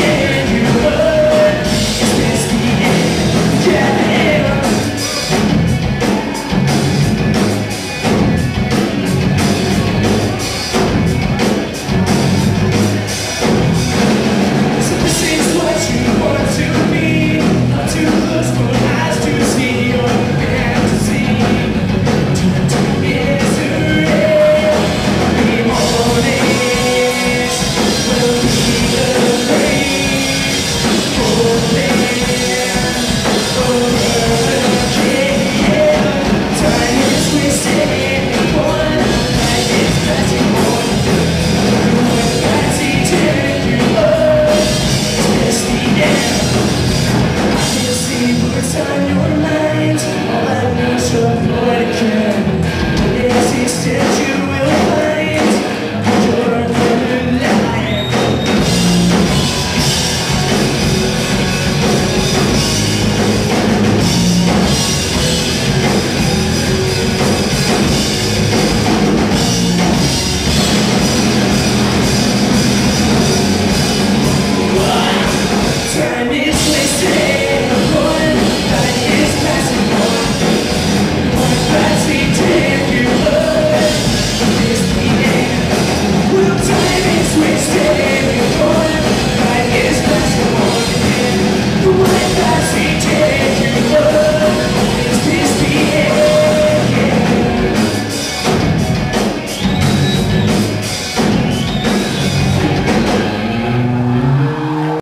Yeah.